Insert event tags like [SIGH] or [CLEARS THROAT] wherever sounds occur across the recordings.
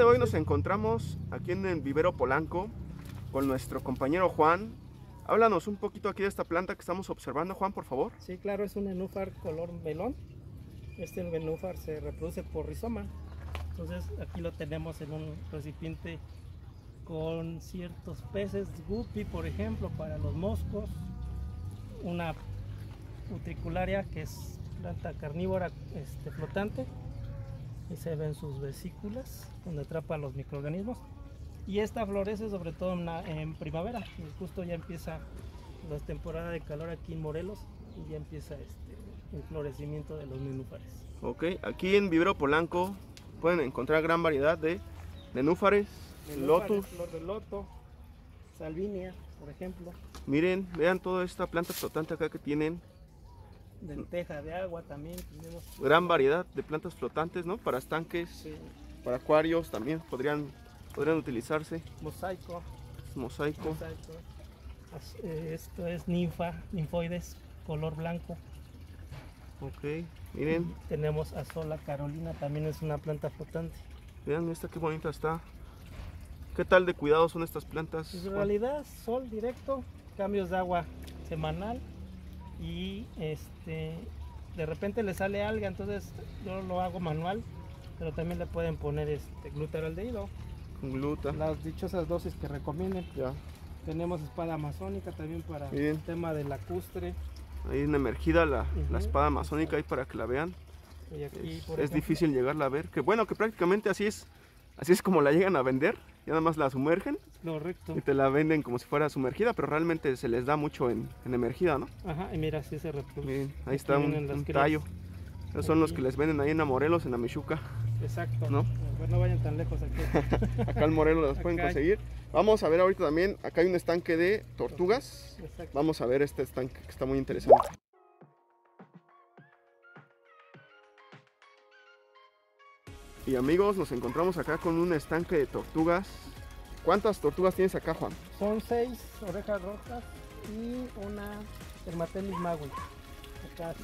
de hoy nos encontramos aquí en el vivero Polanco con nuestro compañero Juan. Háblanos un poquito aquí de esta planta que estamos observando, Juan, por favor. Sí, claro, es un nenúfar color melón. Este nenúfar se reproduce por rizoma. Entonces aquí lo tenemos en un recipiente con ciertos peces, guppy por ejemplo, para los moscos, una utricularia que es planta carnívora este, flotante y se ven sus vesículas donde atrapa los microorganismos y esta florece sobre todo en, en primavera y justo ya empieza la temporada de calor aquí en Morelos y ya empieza este, el florecimiento de los nenúfares. Ok, aquí en Vivero Polanco pueden encontrar gran variedad de nenúfares, lotus. Flor de loto, salvinia, por ejemplo. Miren, vean toda esta planta flotante acá que tienen. Lenteja de agua también. Tenemos Gran variedad de plantas flotantes, ¿no? Para estanques, sí, para acuarios también podrían, podrían utilizarse. mosaico. Mosaico. eh, Esto es ninfa, ninfoides, color blanco. Ok, miren, Tenemos azola carolina, también es una planta flotante. vean esta qué bonita está. ¿Qué tal de cuidado son estas plantas? En realidad, sol directo, cambios de agua semanal y este de repente le sale alga, entonces yo lo hago manual, pero también le pueden poner este glutaraldehído, Con gluta. las dichosas dosis que recomienden. Ya, Tenemos espada amazónica también para Bien. el tema del lacustre. ahí en emergida la, la espada amazónica ahí para que la vean. Y aquí, Es, por es ejemplo, difícil llegarla a ver. Que bueno, que prácticamente así es, así es como la llegan a vender. Ya nada más la sumergen Correcto. y te la venden como si fuera sumergida, pero realmente se les da mucho en, en emergida, ¿no? Ajá, y mira, así se reproduce. Miren, ahí está un, las tallo. Esos son los que les venden ahí en la Morelos, en la Michuca. Exacto. ¿No? Ver, no vayan tan lejos aquí. [LAUGHS] Acá en Morelos los pueden conseguir. Vamos a ver ahorita también, acá hay un estanque de tortugas. Exacto. Vamos a ver este estanque que está muy interesante. Y amigos, nos encontramos acá con un estanque de tortugas. ¿Cuántas tortugas tienes acá, Juan? Son seis orejas rojas y una Dermatelis magui.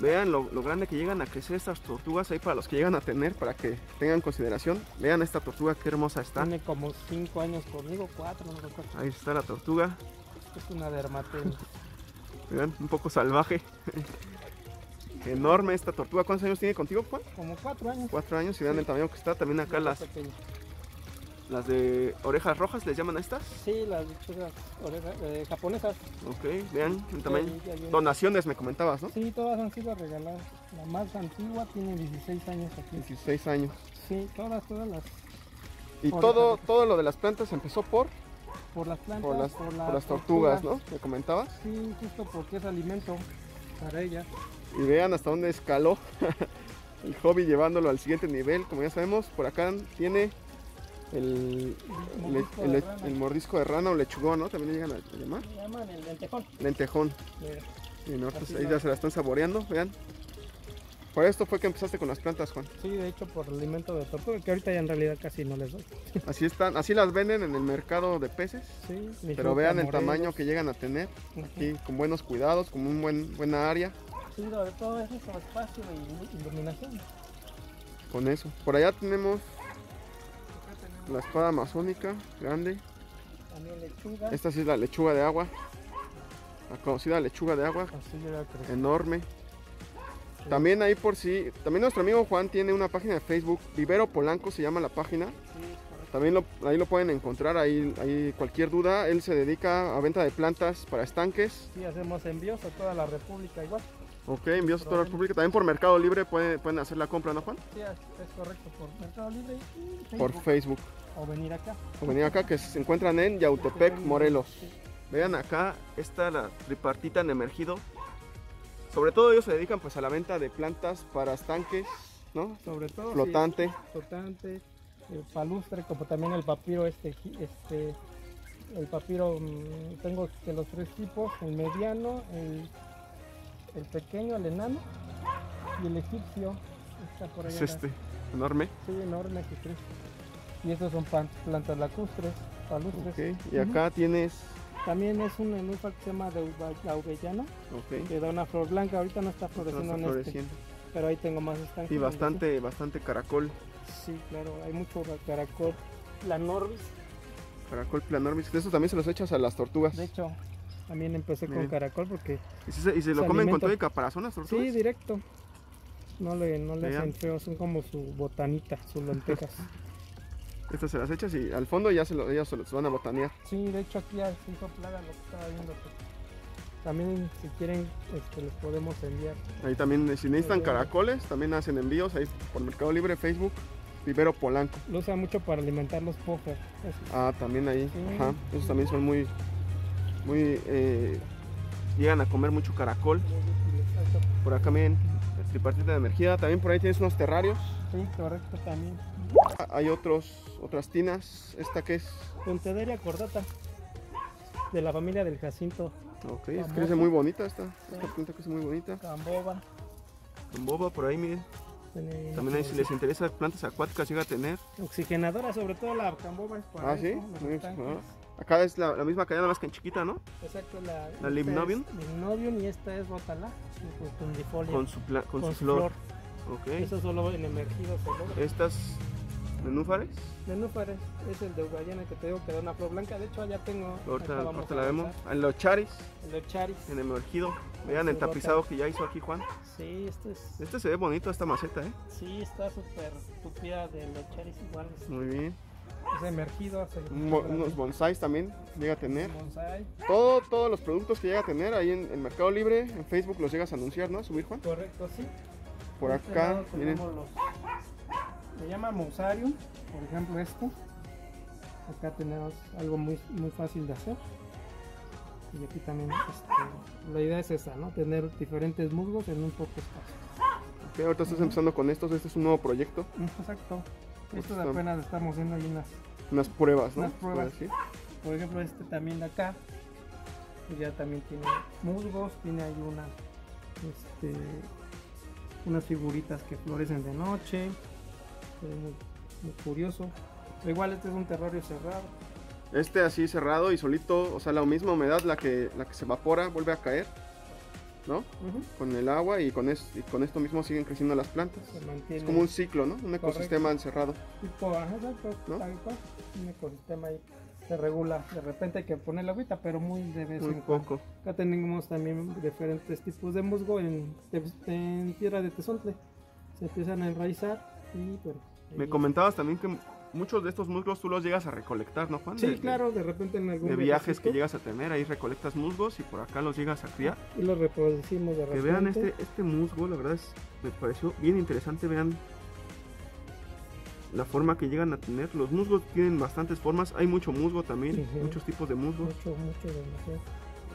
Vean lo, lo grande que llegan a crecer estas tortugas ahí para los que llegan a tener, para que tengan consideración. Vean esta tortuga, qué hermosa está. Tiene como cinco años conmigo, cuatro, no recuerdo. Ahí está la tortuga. Es una Dermatelis. Vean, un poco salvaje. Enorme esta tortuga. ¿Cuántos años tiene contigo, Juan? como cuatro años. Cuatro años y vean el tamaño que está. También acá las, pequeña. las de orejas rojas, ¿les llaman a estas? Sí, las dichosas orejas eh, japonesas. Ok, vean el tamaño. Donaciones me comentabas, ¿no? Sí, todas han sido regaladas. La más antigua tiene 16 años aquí. 16 años. Sí, todas, todas las. Y Orejas todo, rojas. todo lo de las plantas empezó por, Por las plantas, por, las, por, por la las tortugas, tortuga. ¿no? Me comentabas. Sí, justo porque es alimento para ellas. Y vean hasta dónde escaló [LAUGHS] el hobby llevándolo al siguiente nivel. Como ya sabemos, por acá tiene el, Mordisco el- de rana. el mordisco de rana o lechugón, ¿no? También le llegan a, llamar. Le llaman el lentejón. Lentejón. Mira, Y nosotros Así ahí ya se la están saboreando, vean. Por esto fue que empezaste con las plantas, Juan. Sí, de hecho por el alimento de tortuga, que ahorita ya en realidad casi no les doy. [LAUGHS] Así están, así las venden en el mercado de peces. Sí, Pero vean el tamaño que llegan a tener. Aquí con buenos cuidados, con un buen buena área. Sí, sobre todo es nuestro espacio y iluminación. Con eso. Por allá tenemos la espada amazónica, grande. también lechuga. Esta sí es la lechuga de agua. La conocida lechuga de agua, Así enorme. También ahí por si, también nuestro amigo Juan tiene una página de Facebook, Vivero Polanco se llama la página. Sí. También lo, ahí lo pueden encontrar, ahí, ahí cualquier duda. Él se dedica a venta de plantas para estanques. Sí, hacemos envíos a toda la República igual. Ok, envíos a toda la República. También por Mercado Libre pueden, pueden hacer la compra, ¿no, Juan? Sí, es, correcto, por Mercado Libre y Facebook. Por Facebook. O venir acá. O venir acá, que se encuentran en Yautepec, Morelos. Sí. Vean acá, está la tripartita en emergido. Sobre todo ellos se dedican pues a la venta de plantas para estanques, ¿no? Sobre todo. sí, Flotante. flotante, el palustre, como también el papiro este, este el papiro mm, tengo de los tres tipos, el mediano, el, el pequeño, el enano y el egipcio. Está por ahí Es este, enorme. Sí, enorme que crece. Y estos son plantas lacustres, palustres. Ok, Y acá tienes, También es un enufa que se llama de auvellana, ok, que da una flor blanca. Ahorita no está no floreciendo está en este, floreciendo. pero ahí tengo más estanques. Y bastante, bastante caracol. Sí, claro, hay mucho caracol. Planorbis. Caracol planormis. De esos también se los echas a las tortugas. De hecho, también empecé con caracol porque ¿Y, se, y se lo se comen con todo y caparazón las tortugas? sí, directo. No le, no le hacen feo, son como su botanita, sus lentejas. [LAUGHS] Estas se las echas y al fondo ya se lo, ellas se los van a botanear. sí, de hecho aquí se hizo plaga lo que estaba viendo. También si quieren este, les podemos enviar. Ahí también, eh, si necesitan caracoles, también hacen envíos ahí por Mercado Libre, Facebook, Vivero Polanco. Lo usa mucho para alimentar los pofers. Ah, también ahí. Sí. Ajá. Esos también son muy, muy, eh, llegan a comer mucho caracol. Por acá también, el tripartita de energía. También por ahí tienes unos terrarios. Sí, correcto también. Ah, Hay otros, otras tinas. ¿Esta que es? Pontederia cordata. De la familia del Jacinto Ok, es crece muy bonita esta. Esta Sí. planta crece muy bonita. Camboba. Con boba por ahí, miren. También ahí si les interesa plantas acuáticas llega a tener. Oxigenadora, sobre todo la camboba es para Ah, sí. eso, los Muy- tanques. Acá es la, la misma cadena, nada más que en chiquita, ¿no? Exacto, la, esta Limnobium? Limnobium y esta es Rotala, tundifolia, Con su, pla- con con su flor. Ok. Eso solo en emergido se logra. Estas nenúfares. Nenúfares es el de Uruguayana que te digo que da una flor blanca. De hecho, allá tengo. Ahorita, ahorita la vemos. En los charis, El de Charis. en emergido. Vean el tapizado rota. que ya hizo aquí Juan. Sí, este es. Este se ve bonito, esta maceta, ¿eh? Sí, está súper tupida de los Charis igual. Es, Muy bien. Es emergido. bo- unos bonsais también llega a tener. Bonsai. Todo, todos los productos que llega a tener ahí en, en Mercado Libre, en Facebook los llegas a anunciar, ¿no? Subir Juan. Correcto, sí. Por este acá, miren. tenemos los- Se llama Musarium, por ejemplo esto. Acá tenemos algo muy, muy fácil de hacer. Y aquí también este, la idea es esa, ¿no? Tener diferentes musgos en un poco espacio. Ok, ahorita estás empezando con estos, este es un nuevo proyecto. Exacto. Esto Están- apenas estamos haciendo ahí unas. Unas pruebas, ¿no? Unas pruebas. Por ejemplo, este también de acá. pues ya también tiene musgos, tiene ahí una, este, unas figuritas que florecen de noche. Ve muy, muy curioso. Pero igual este es un terrario cerrado. Este así cerrado y solito, o sea, la misma humedad, la que, la que se evapora, vuelve a caer, ¿no? Con el agua y con, es- y con esto mismo siguen creciendo las plantas. Es como un ciclo, ¿no? Un ecosistema encerrado. tipo, ajá, ¿No? tal cual, un ecosistema ahí se regula. De repente hay que poner la agüita, pero muy de vez Muy en cuando. poco. Acá tenemos también diferentes tipos de musgo en, en tierra de tesontle. Se empiezan a enraizar y bueno. Me comentabas también que muchos de estos musgos tú los llegas a recolectar, ¿no, Juan? Sí, De- claro, de repente en algún De viajes que llegas a tener, ahí recolectas musgos y por acá los llegas a criar. y los reproducimos de Que repente. vean este, este musgo, la verdad es, me pareció bien interesante, vean la forma que llegan a tener. Los musgos tienen bastantes formas, hay mucho musgo también, muchos tipos de musgo. Mucho, mucho, demasiado.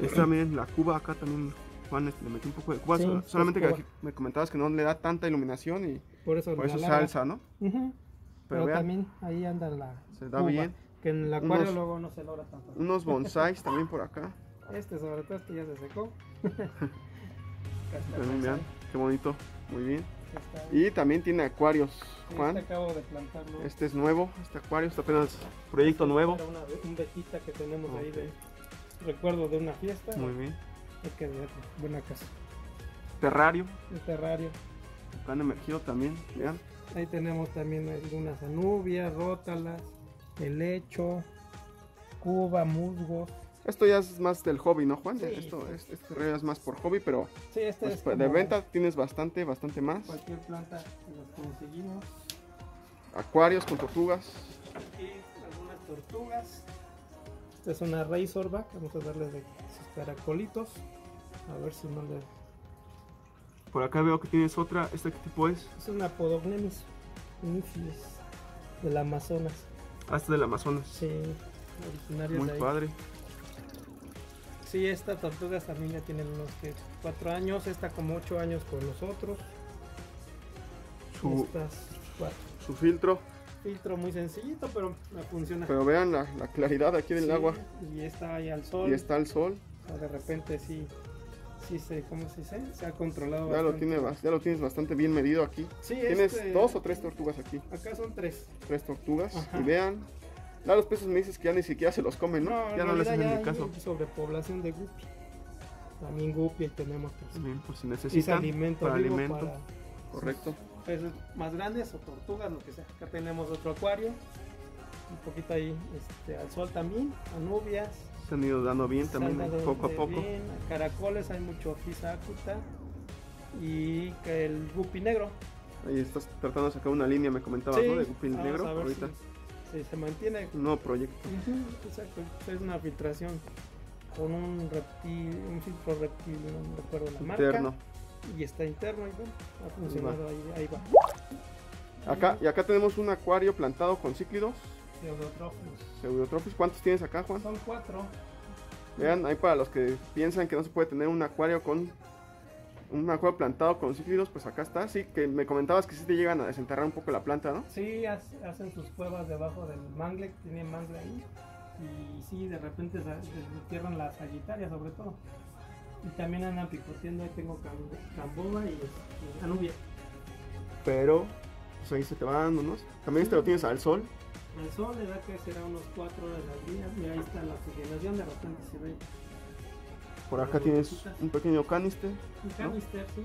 Esta también, la cuba acá también, Juan este, le metió un poco de cuba, Sí, so- es solamente que aquí me comentabas que no le da tanta iluminación y Por eso, por eso alza, ¿no? Ujú, Pero también ahí anda la se da bien. Que en el acuario Unos- luego no se logra tanto. Unos bonsais también por acá. Este sobre todo, este ya se secó. El También vean, qué bonito, muy bien. Y también tiene acuarios, Sí, Juan. Este acabo de plantarlo. Este es nuevo, este acuario, está apenas proyecto nuevo. Era una, un vetita que tenemos ahí de recuerdo de una fiesta. Muy bien. Hay que ver, buena casa. Terrario, Un terrario. acá han emergido también, vean. Ahí tenemos también algunas anubias, rótalas, helecho, cuba, musgo. Esto ya es más del hobby, ¿no, Juan? Sí. Esto es, este más por hobby, pero Sí, este pues, es de venta tienes bastante, bastante más. Cualquier planta que las conseguimos. Acuarios con tortugas. Aquí algunas tortugas. Esta es una razorback. Vamos a darle de sus caracolitos. A ver si no le. Por acá veo que tienes otra. ¿Esta qué tipo es? Es una Podognemis unifilis del Amazonas. Ah, esta del Amazonas. Sí, originarias Muy de ahí. padre. Sí, esta tortuga también ya tiene unos que 4 años. Esta como 8 años con nosotros. Su, Estas 4. su filtro. Filtro muy sencillito, pero me funciona. Pero vean la, la claridad aquí del Sí, agua. Y está ahí al sol. Y está el sol. O sea, de repente sí, sí se, ¿cómo se dice? Se ha controlado. Ya lo, tiene, ya lo tienes bastante bien medido aquí. Sí, Tienes este- dos o tres tortugas aquí. Acá son tres. Tres tortugas. Ajá. Y vean. Ya los peces me dices que ya ni siquiera se los comen, ¿no? ya no les hacen ya ni caso. sobrepoblación de guppy. También guppy tenemos pues, Bien, pues si necesitan alimento para alimento. para Correcto. peces más grandes o tortugas, lo que sea. Acá tenemos otro acuario. un poquito ahí este, al sol también, anubias. Se han ido dando bien también, poco a poco. bien, caracoles, hay mucho Fisacuta y el guppy negro. Ahí estás tratando de sacar una línea, me comentabas, Sí, ¿no? De Gupil vamos Negro, ahorita. si- si se mantiene. Nuevo proyecto. Exacto, es una filtración con un reptil, un filtro reptil, no recuerdo la marca. Interno. Y está interno y bueno, ha funcionado ahí, ahí va. Acá, y acá tenemos un acuario plantado con cíclidos, Pseudotrófilos. pseudotrophis. ¿Cuántos tienes acá, Juan? Son cuatro. Vean, ahí para los que piensan que no se puede tener un acuario con un acuario plantado con cíclidos, pues acá está. Sí, que me comentabas que sí te llegan a desenterrar un poco la planta, ¿no? Sí, ha- hacen sus cuevas debajo del mangle, tienen mangle ahí. Y sí, de repente se desentierran las sagitarias sobre todo. Y también andan picoteando, ahí tengo cam- camboba y este, anubia. Pero pues ahí se te van unos. También este lo tienes al sol. El sol le da que será unos 4 horas al día. Y ahí está la oxigenación, de repente se ve Por acá tienes un pequeño canister. un canister, sí.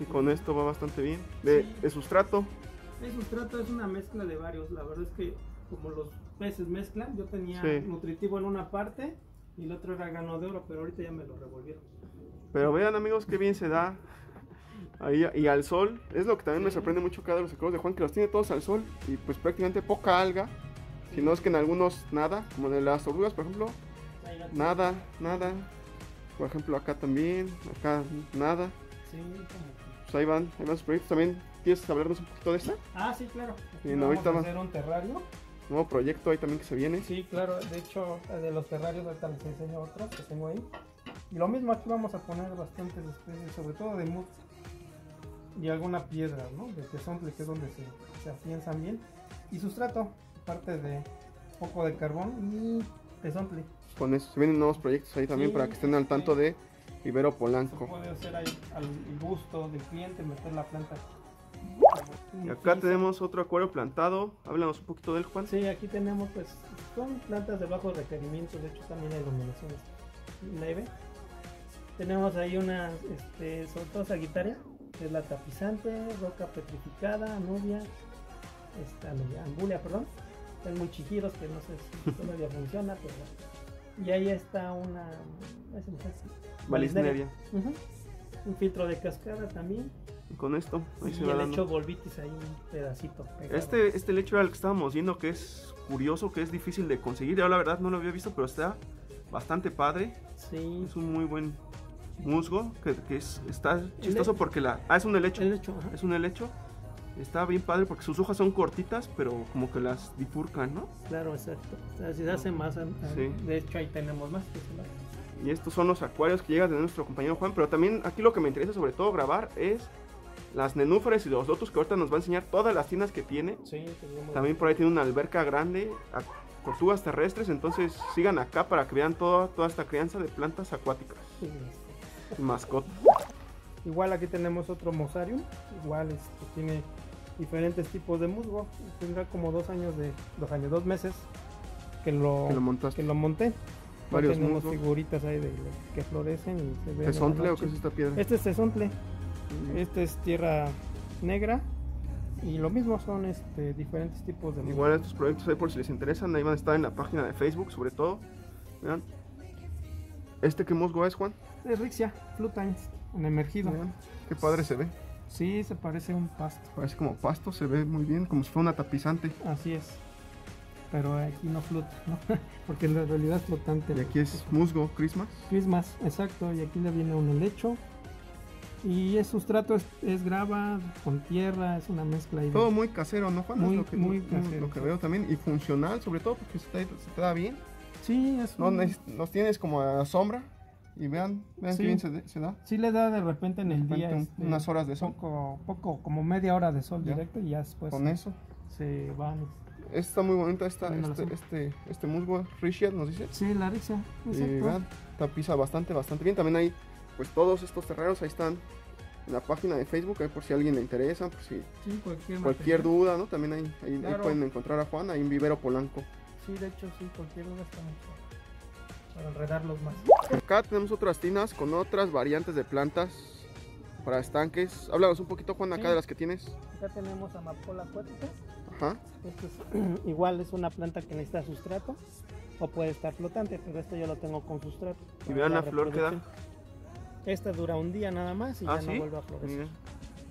Y con esto va bastante bien. De, Sí. sustrato. El sustrato es una mezcla de varios. La verdad es que como los peces mezclan, yo tenía Sí. nutritivo en una parte y el otro era grano de oro, pero ahorita ya me lo revolvieron. Pero vean amigos qué bien se da. Ahí, y al sol, es lo que también me Sí. sorprende mucho cada de los acuarios de Juan, que los tiene todos al sol y pues prácticamente poca alga. Si no es que en algunos nada, como de las orugas por ejemplo, nada, nada. Por ejemplo acá también, acá nada. Sí, Pues ahí van, ahí van sus proyectos también. ¿Quieres hablarnos un poquito de este Ah, sí, claro. Aquí Bien, vamos a hacer un terrario. nuevo proyecto ahí también que se viene? Sí, claro. De hecho, de los terrarios ahorita les enseño otros que tengo ahí. Y lo mismo aquí vamos a poner bastantes especies, sobre todo de mud y alguna piedra, ¿no? De tesontle, que es donde se, se afianzan bien. Y sustrato, aparte de poco de carbón y tesontle. Con eso, se vienen nuevos proyectos ahí también Sí, para que estén al tanto sí. de Ibero Se Polanco. puede hacer ahí al gusto del cliente, meter la planta. Y acá tenemos otro acuario plantado. Háblanos un poquito del Juan. Sí, aquí tenemos pues son plantas de bajo requerimiento, de hecho también hay iluminación leve. Tenemos ahí una, este, sobre todo sagitaria, que es la tapizante, roca petrificada, nubia, esta nubia, ambulia, perdón. Tengo un chijiros que no sé si todavía funciona, pero y ahí está una fue. Valisneria. Ujú. Un filtro de cascada también. Y con esto, ahí y se el hecho volvitis ahí un pedacito. pegado. Este, este lecho era el que estábamos viendo que es curioso, que es difícil de conseguir. Yo la verdad no lo había visto, pero está bastante padre. Sí, Es un muy buen musgo, que, que es, está chistoso porque la... Ah, es un helecho. Es un helecho. Está bien padre porque sus hojas son cortitas, pero como que las bifurcan, ¿no? Claro, exacto. Si se hace más, Sí. de hecho ahí tenemos más. Y estos son los acuarios que llegan de nuestro compañero Juan. Pero también aquí lo que me interesa sobre todo grabar es las nenúfares y los lotus que ahorita nos va a enseñar todas las tiendas que tiene. Sí. También por ahí tiene una alberca grande, a- tortugas terrestres. Entonces sigan acá para que vean toda, toda esta crianza de plantas acuáticas Sí, y mascotas. Igual aquí tenemos otro mosarium. Igual este, tiene diferentes tipos de musgo. Tendrá como dos años de. Dos años, dos meses que lo, Que lo montaste. que lo monté. Varios tenemos musgos. figuritas ahí de, que florecen y se ven. ¿Tesontle o qué es esta piedra? Este es tesontle. Este es tierra negra. Y lo mismo son este, diferentes tipos de musgo. Igual estos proyectos ahí por si les interesan, ahí van a estar en la página de Facebook sobre todo. Vean. ¿Este qué musgo es, Juan? Es Rixia, Flutines, en emergido. Qué padre se ve. Sí, se parece a un pasto. Parece como pasto, se ve muy bien, como si fuera una tapizante. Así es. Pero aquí no flota, ¿no? [LAUGHS] Porque en realidad es flotante. Y aquí es musgo, Christmas. Christmas, exacto. Y aquí le viene un helecho. Y el sustrato es, es grava con tierra, es una mezcla ahí. de- Todo muy casero, ¿no, Juan? Muy- es lo que, muy lo- casero, lo que veo también. Y funcional, sobre todo, porque se te, se te da bien. Sí, es No, un- los tienes como a la sombra. Y vean, vean Sí. qué bien se, da. sí le da de repente en el día un- este, unas horas de sol. poco, poco, como media hora de sol Ya. directo y ya después Con eso. se van. Está muy bonita esta, este, este, este musgo, Richard, nos dice. Sí, la Rixia, Y vean, tapiza bastante, bastante bien. También hay, pues todos estos terreros ahí están en la página de Facebook, ahí por si a alguien le interesa, por si Sí, cualquier, cualquier duda, ¿no? También ahí, ahí- ahí pueden encontrar a Juan, ahí en Vivero Polanco. Sí, de hecho, sí, cualquier duda estamos para enredarlos más. Acá tenemos otras tinas con otras variantes de plantas para estanques. Háblanos un poquito, Juan, acá Sí. de las que tienes. Acá tenemos amapola acuática, Ajá. Entonces, [CLEARS THROAT] igual es una planta que necesita sustrato o puede estar flotante, pero este yo lo tengo con sustrato. Y vean la flor que da. Esta dura un día nada más y Ah, ya ¿sí? no vuelve a florecer.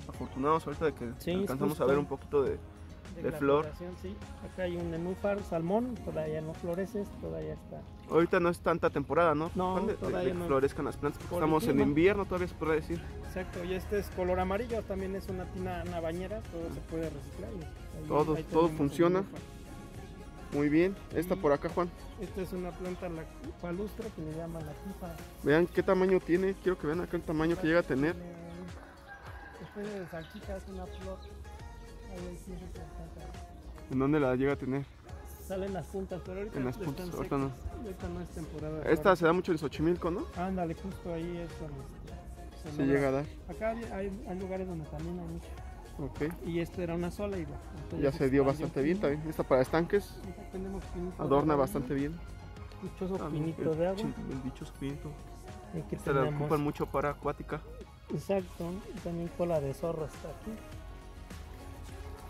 Afortunados ahorita de que Sí, alcanzamos a ver un poquito de... De, flor. sí. Acá hay un nenúfar salmón, todavía no florece, todavía está. Ahorita no es tanta temporada, ¿no? No, de, todavía de no. florezcan las plantas, porque estamos en invierno, todavía se puede decir. Exacto, y este es color amarillo, también es una tina, una bañera, todo se puede reciclar. y ahí- Todo- ahí todo funciona. Muy bien. Esta Y- por acá, Juan. Esta es una planta la palustre que le llaman la tifa. Vean qué tamaño tiene. Quiero que vean acá el tamaño que llega a tener. Especie de salchicha, es una flor. ¿En dónde la llega a tener? Salen las puntas, pero ahorita En las están puntas, ahorita no. secas. Ahorita no es temporada. Esta se da mucho en Xochimilco, ¿no? Ándale, justo ahí es donde se llega a dar. Acá hay, lugares donde también hay mucho. Ok. Y esta era una sola y Ya se dio bastante bien también. Esta para estanques tenemos adorna bastante bien. Dichoso Ah, pinito el de agua. El dichoso pinito. Esta la tenemos, ocupan mucho para acuática. exacto, también cola de zorro está aquí.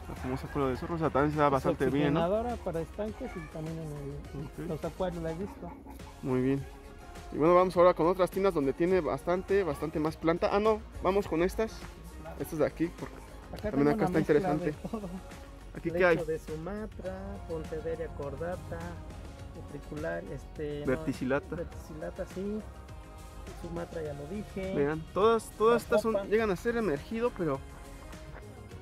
La famosa cola de zorro. O sea, también se da bastante bien, ¿no? para estanques y también en el- los acuarios la he visto. Muy bien. Y bueno, vamos ahora con otras tiendas donde tiene bastante, bastante más planta. Ah, no, vamos con estas. Estas de aquí. Porque Acá También acá está interesante. aquí Lecho qué hay. de Sumatra, Pontederia cordata, Utricular, este, no, Verticilata. verticillata, sí. Sumatra ya lo dije. Vean, todas, todas estas son, llegan a ser emergido, pero.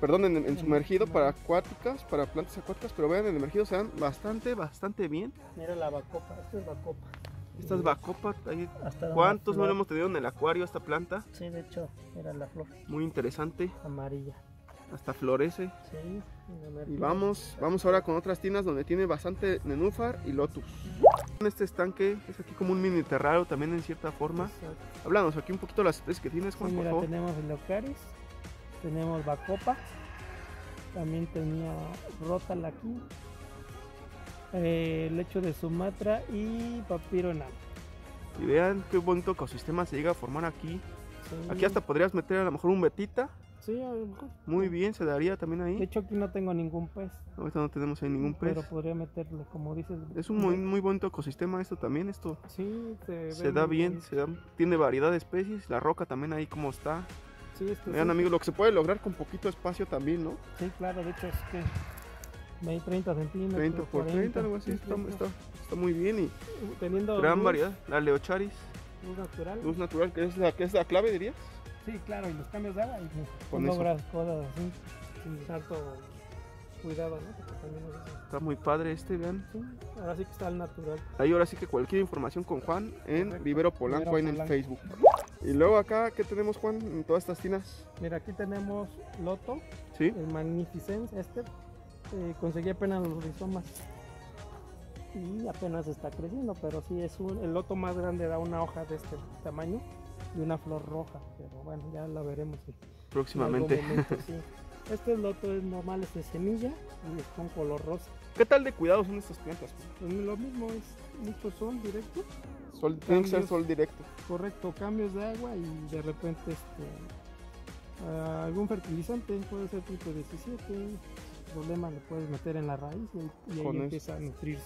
Perdón, en, en En- sumergido para acuáticas, para plantas acuáticas, pero vean, en emergido se dan bastante, bastante bien. Mira la bacopa, esta es bacopa. Estas Y bacopa, ¿cuántos no le hemos tenido en el acuario esta planta? Sí, de hecho, era la flor Muy interesante, amarilla. hasta florece. Sí, en Y vamos, vamos ahora con otras tiendas donde tiene bastante nenúfar y lotus. Este estanque es aquí como un mini terrario también en cierta forma. Exacto. Háblanos aquí un poquito de las especies que tienes, Sí, Juan, por mira, favor. tenemos Leocaris, tenemos Bacopa, también tenía Rótala aquí, eh, Lecho de Sumatra y Papiro enano. Y vean qué bonito ecosistema se llega a formar aquí. Sí. Aquí hasta podrías meter a lo mejor un betita. Sí, a lo mejor. Muy bien, se daría también De ahí. hecho aquí no tengo ningún pez, Ahorita no tenemos ahí ningún pez. pero podría meterle, como dices. Es un muy, muy bonito ecosistema esto también. Esto Sí, se, da bien, se da- tiene variedad de especies. La roca también ahí como está. Sí, esto Vean sí. amigos, lo que se puede lograr con poquito espacio también, ¿no? Sí, claro, de hecho es que 20, 30 centímetros. 30 por 30, 40, algo así. sí, Está, 30. está- está muy bien y Teniendo gran luz, variedad. La leocharis, luz natural. luz natural, que es la, que es la clave, dirías. Sí, claro, y los cambios de agua. Y Con logras cosas así, sin tanto cuidado, ¿no? Porque también. Está muy padre este, vean. Sí, ahora sí que está al natural. Ahí ahora sí que cualquier información con Juan en Correcto. Vivero Polanco Vivero ahí en el. Facebook. Y luego acá, ¿qué tenemos Juan en todas estas tinas? Mira, aquí tenemos Loto, ¿Sí? el Magnificence, este. eh, conseguí apenas los rizomas. Y apenas está creciendo, pero sí es un. El loto más grande da una hoja de este tamaño y una flor roja. Pero bueno, ya la veremos. en- en algún Próximamente. momento, sí. [LAUGHS] Este loto es normal, es de semilla y es con color rosa. ¿Qué tal de cuidado son estas plantas? Pues lo mismo es mucho sol directo, Sol, tiene que ser sol directo. correcto, cambios de agua y de repente este algún fertilizante, puede ser tipo 17, problema le puedes meter en la raíz y, ahí- y ahí Con eso. empieza a nutrirse.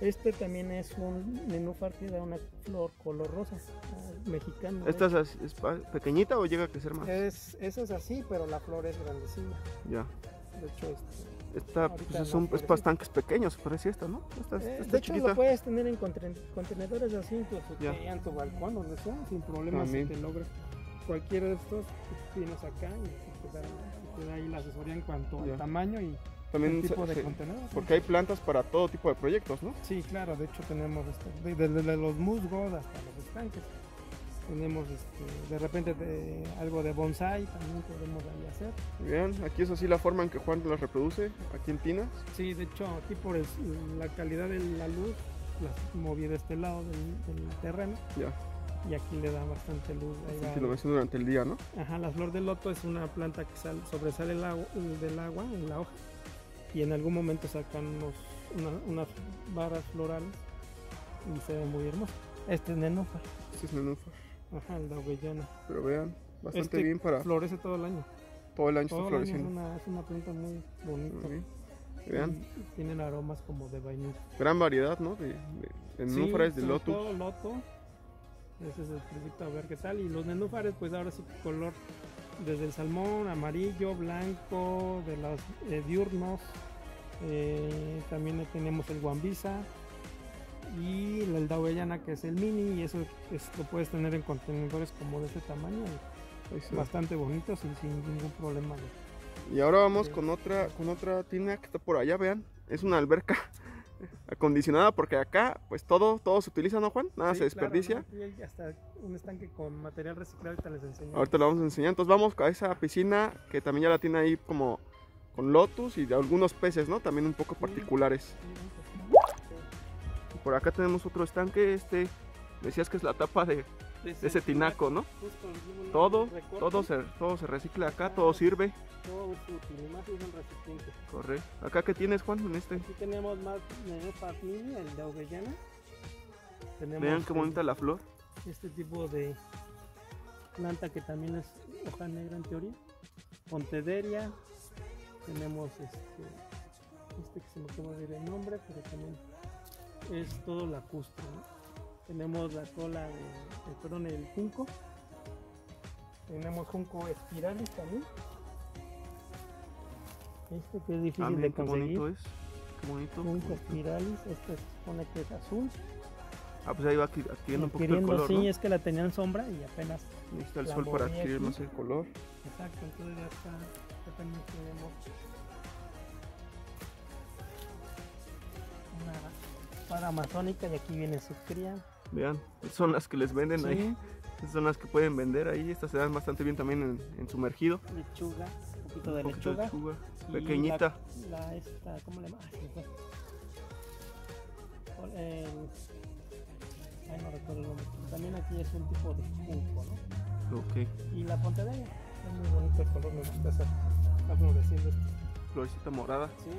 Este también es un nenúfar que da una flor color rosa, ah, mexicano. de ¿Esta es, pequeñita o llega a crecer más? es, esa es así, pero la flor es grandecilla. Ya. De hecho, este, Esta pues, es, un- para estanques pequeños, parece esta, ¿no? Esta, Eh, esta de hecho, chiquita. lo puedes tener en conten- contenedores así, que en tu balcón, donde sea, sin problema También. se te logra. Cualquiera de estos tienes acá y da, te da ahí la asesoría en cuanto Ya. al tamaño y También el tipo se- de se- contenedor. ¿no? porque hay plantas para todo tipo de proyectos, ¿no? Sí, claro, de hecho tenemos este, de- desde los musgos hasta los estanques. Tenemos este, de repente algo de bonsai, también podemos ahí hacer. Vean, aquí es así la forma en que Juan las reproduce, aquí en tinas. Sí, de hecho aquí por el- la calidad de la luz, las moví de este lado del, del terreno Ya, y aquí le da bastante luz. lo ves durante el día, ¿no? Ajá, la flor de loto es una planta que sal- sobresale el agua- el del agua en la hoja y en algún momento sacan unos, una- unas varas florales y se ve muy hermoso. Este es nenúfar, Este es nenúfar. ajá, el daubellana. Pero vean, bastante Este bien para Florece todo el año. todo el año está Todo el año es floreciendo. una, es una planta muy bonita. Vean. Tienen aromas como de vainilla. Gran variedad, ¿no? De, de, nenúfares, de loto. Todo loto. Ese es el principio, a ver qué tal. Y los nenúfares, pues ahora sí color desde el salmón, amarillo, blanco, de los eh, diurnos. Eh, también tenemos el guambisa y el daweyana que es el mini y eso lo puedes tener en contenedores como de ese tamaño bastante bonitos y sin ningún problema y ahora vamos con otra con otra tina que está por allá vean es una alberca acondicionada porque acá pues todo todo se utiliza no Juan nada se desperdicia. hasta un estanque con material reciclado ahorita les enseño. Ahorita lo vamos a enseñar. Entonces vamos a esa piscina que también ya la tiene ahí como con lotus y de algunos peces no también un poco particulares. Por acá tenemos otro estanque, este, decías que es la tapa de, ese tinaco, ¿no? Todo, todo se, todo se recicla acá, todo sirve. Todo es útil, más es un recipiente. Correcto. ¿Acá qué tienes, Juan, en este? Aquí tenemos más nenúfar mini, el de Auvellana. Vean qué bonita la flor. Este tipo de planta que también es hoja negra en teoría. Pontederia. Tenemos este, este que se me acaba de el nombre, pero también es todo lacustre. Tenemos la cola de, el, perdón, el junco. Tenemos junco espiralis también. Este que es difícil ah, de conseguir. Qué bonito es. Qué bonito. Junco espiralis. Este se supone que es azul. Ah, pues ahí va adquiriendo un poquito el color, Sí, ¿no? es que la tenían sombra y apenas Necesita el sol para adquirir aquí. más el color. Exacto, entonces ya está. Ya también tenemos una para amazónica y aquí viene su cría. Vean, son las que les venden Sí. ahí. Estas [LAUGHS] son las que pueden vender ahí. Estas se dan bastante bien también en, en sumergido. Lechuga, un poquito de Un poquito lechuga. Pequeñita. La, la esta, ¿cómo le fue. Con el- ay, no recuerdo el nombre. También aquí es un tipo de junco, ¿no? Ok. Y la pontedera. Es muy bonito el color, me gusta esa. Está floreciendo esto. Florecita morada. Sí.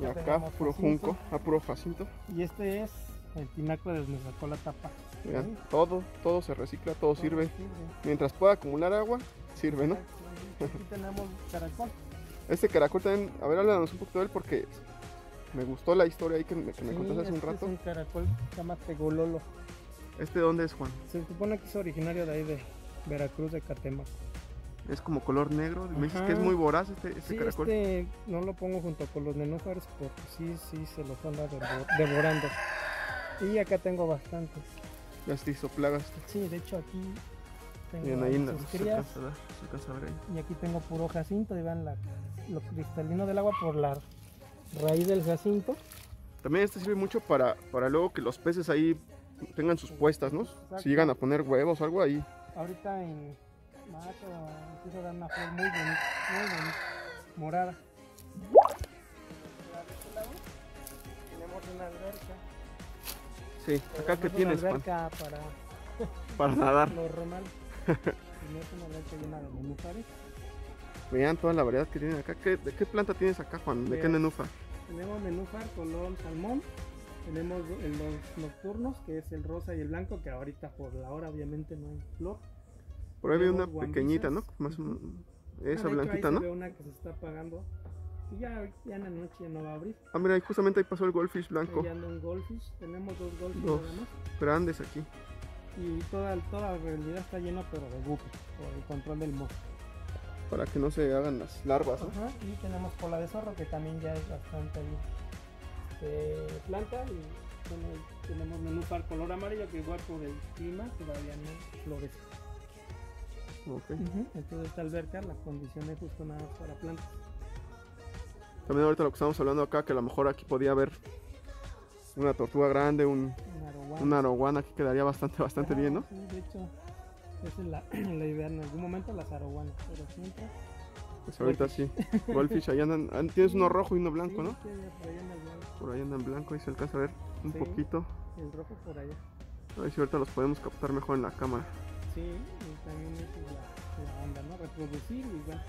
Y acá puro junco. Ah, puro jacinto. Y este es el tinaco de donde sacó la tapa. Sí. todo, todo se recicla, todo sirve. Sirve. Mientras pueda acumular agua, sirve, ¿no? Aquí tenemos caracol. Este caracol también, a ver, háblanos un poquito de él porque me gustó la historia ahí que, me- que me Sí, contaste hace un este rato. Es un caracol que se llama tegololo. ¿Este dónde es, Juan? Se supone que es originario de ahí de Veracruz, de Catemaco. Es como color negro. Me dices que es muy voraz este, este Sí, caracol. este no lo pongo junto con los nenúfares porque sí, sí se los anda devo- devorando. Y acá tengo bastantes. Ya se hizo plaga este. Sí, de hecho aquí tengo Miren ahí en la- sus se crías alcanza a ver, se alcanza a ver ahí. y aquí tengo puro jacinto y vean la, lo cristalino del agua por la raíz del jacinto. También este sirve mucho para, para luego que los peces ahí tengan sus puestas, ¿no? Exacto. Si llegan a poner huevos o algo ahí. Ahorita en mayo empieza a dar una flor muy bonita, muy bonita, morada. De este lado Tenemos una alberca. Sí, acá Pero que tienes, una para [LAUGHS] para nadar. [LAUGHS] los remales. no es una alberca llena de nenúfares. Vean toda la variedad que tienen acá. ¿Qué, ¿De qué planta tienes acá, Juan? ¿De qué nenufa? Tenemos nenúfar color salmón. Tenemos los nocturnos, que es el rosa y el blanco, que ahorita por la hora obviamente no hay flor. Por ahí veo una pequeñita, ¿no? Más Ah, esa ahí blanquita, se ¿no? ve una que se está apagando. Y ya, ya en la noche ya no va a abrir. Ah, mira, justamente ahí pasó el goldfish blanco. Ahí anda un goldfish. Tenemos dos goldfish Dos. Grandes aquí. Y toda, toda la realidad está llena, pero de guppy, por el control del mosco. Para que no se hagan las larvas, ¿no? Ajá, y tenemos cola de zorro, que también ya es bastante ahí, este, planta. Y tenemos, tenemos nenúfar color amarillo, que igual por el clima todavía no florece. Ok. Entonces esta alberca la condición es justo nada para plantas. También ahorita lo que estamos hablando acá, que a lo mejor aquí podía haber una tortuga grande, un, Un arowana. aquí quedaría bastante, bastante Ah, bien, ¿no? Sí, de hecho, esa es la, [CLEARS THROAT] la idea en algún momento las arowanas, pero siempre. Pues ahorita sí. Goldfish, ahí andan. Tienes uno rojo y uno blanco, sí, ¿no? sí, por allá anda el blanco, Por ahí andan blanco, ahí se alcanza a ver un Sí. poquito. el rojo por allá. A ver si ahorita los podemos captar mejor en la cámara. Sí, y también es la, la onda, ¿no? Reproducir y bueno,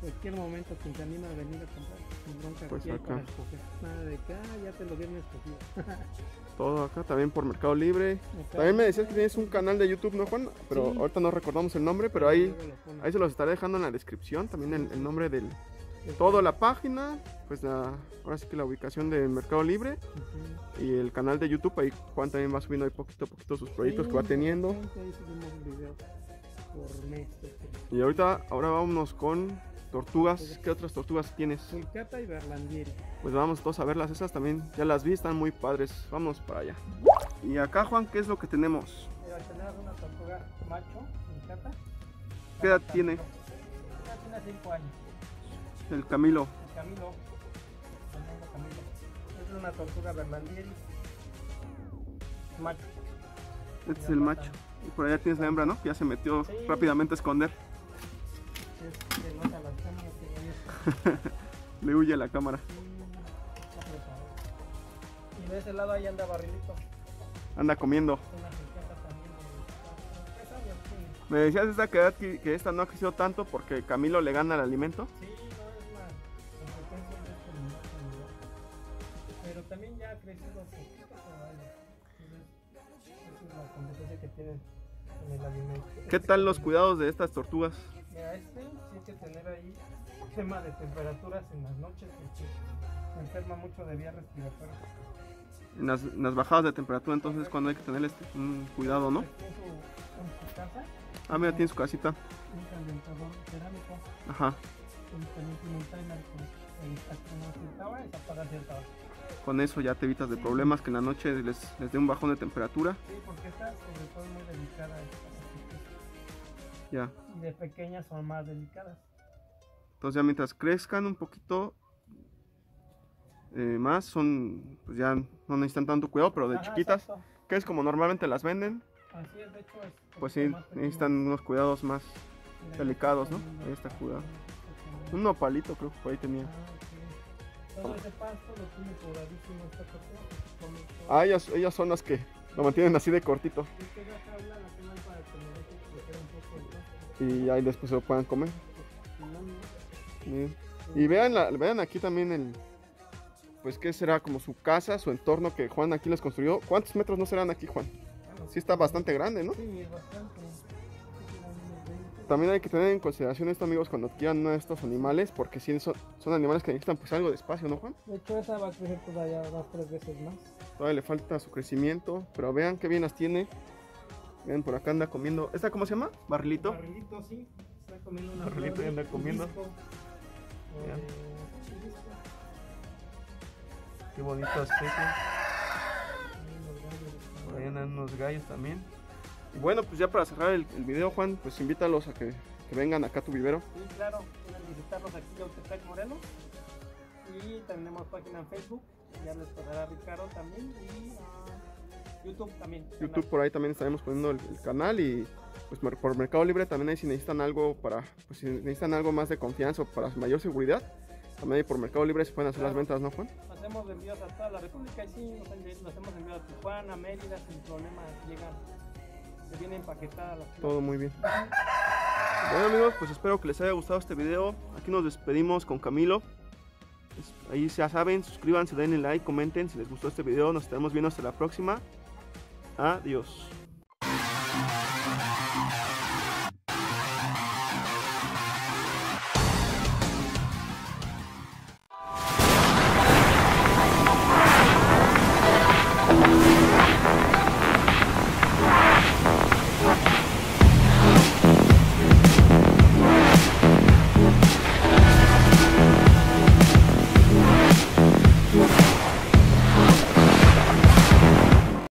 cualquier momento quien se anima a venir a comprar, sin bronca Pues aquí hay para acá. escoger. Nada de que, ah, ya te lo dieron escogido. [LAUGHS] Todo acá, también por Mercado Libre. Acá- También me decías que tienes un canal de YouTube, ¿no, Juan? Pero Sí. ahorita no recordamos el nombre, pero ahí, ahí se los estaré dejando en la descripción. También el, el nombre del, toda la página, pues la, ahora sí que la ubicación de Mercado Libre y el canal de YouTube. Ahí Juan también va subiendo ahí poquito a poquito sus proyectos que va teniendo. ahí subimos videos por mes. este, Y ahorita, ahora vámonos con tortugas. ¿Qué otras tortugas tienes? Sulcata y Berlandieri. Pues vamos todos a verlas. Esas también ya las vi, están muy padres. Vamos para allá. Y acá, Juan, ¿qué es lo que tenemos? Mira, tenemos una tortuga macho, Sulcata. ¿Qué edad tiene? Tiene 5 años. El Camilo. El Camilo. Fernando Camilo. Es una tortuga Berlandieri. Macho. Este es el macho. Y por allá tienes la hembra, ¿no? Que ya se metió Sí. rápidamente a esconder. No se ellos [LAUGHS] Le huye a la cámara. Y de ese lado ahí anda barrilito. Anda comiendo. Una. Me decías esta que, edad que, que esta no ha crecido tanto porque Camilo le gana el alimento. Sí, no es la competencia de este nivel. Pero también ya ha crecido poquito, Esa es la competencia que tienen en el alimento. ¿Qué tal los cuidados de estas tortugas? Mira, este sí hay que tener ahí tema de temperaturas en las noches porque se enferma mucho de vías respiratorias. En las, en las bajadas de temperatura, entonces cuando hay que tener este, un cuidado, ¿no? En su, en su casa, Ah, mira, tiene su casita. un calentador cerámico, Ajá. con eh, está eso ya te evitas de problemas que en la noche les, les dé un bajón de temperatura. Sí, porque esta sobre todo muy delicada esta Ya. y de pequeñas son más delicadas. Entonces ya mientras crezcan un poquito eh, más, son pues ya no necesitan tanto cuidado, pero de Ajá, chiquitas, exacto. que es como normalmente las venden, Así es, de hecho es. pues sí, necesitan unos cuidados más. Delicados, ¿no? Ahí está cuidado. Un nopalito creo que por ahí tenía. Ah. Ah, ellas, ellas son las que lo mantienen así de cortito. Y ahí después se lo puedan comer. Y vean, la, vean aquí también el... Pues qué será como su casa, su entorno que Juan aquí les construyó. ¿Cuántos metros no serán aquí, Juan? Sí está bastante grande, ¿no? Sí, bastante. Sí, serán unos 20. También hay que tener en consideración esto, amigos, cuando adquieran uno de estos animales, porque sí son, son animales que necesitan pues algo de espacio, ¿no, Juan? De hecho, esa va a crecer todavía dos, tres veces más. Todavía le falta su crecimiento, pero vean qué bien las tiene. Vean, por acá anda comiendo. ¿Esta cómo se llama? ¿Barrilito? Barrilito, sí. Está comiendo una Barrilito flor, anda comiendo. disco, Qué los gallos. Por ahí andan unos gallos también. Y bueno, pues ya para cerrar el, el video, Juan, pues invítalos a que, que vengan acá a tu vivero. Sí, claro, pueden visitarnos aquí en Yautepec, Morelos. Y tenemos página en Facebook, ya les pasará Ricardo también. Y ah, YouTube también. YouTube por ahí también estaremos poniendo el, el canal y pues por Mercado Libre también ahí si necesitan algo para, pues si necesitan algo más de confianza o para mayor seguridad, también ahí por Mercado Libre se pueden hacer las ventas, ¿no, Juan? Hacemos envíos a toda la República y sí, nos, hemos enviado a Tijuana, Mérida, sin problema, llegan, se viene empaquetada la Todo muy bien. Bueno amigos, pues espero que les haya gustado este video. Aquí nos despedimos con Camilo. Ahí ya saben, suscríbanse, denle like, comenten si les gustó este video. Nos estaremos viendo hasta la próxima. Adiós.